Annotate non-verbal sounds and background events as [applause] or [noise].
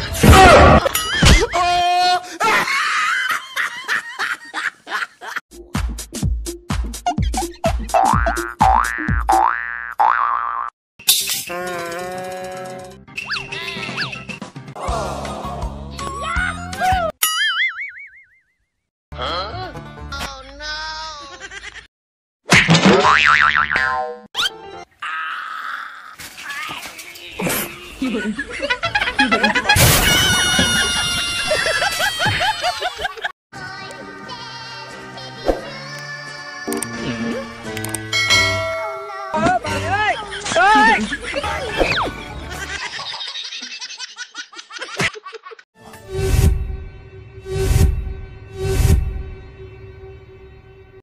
[laughs] Oh, you [laughs] Uhum.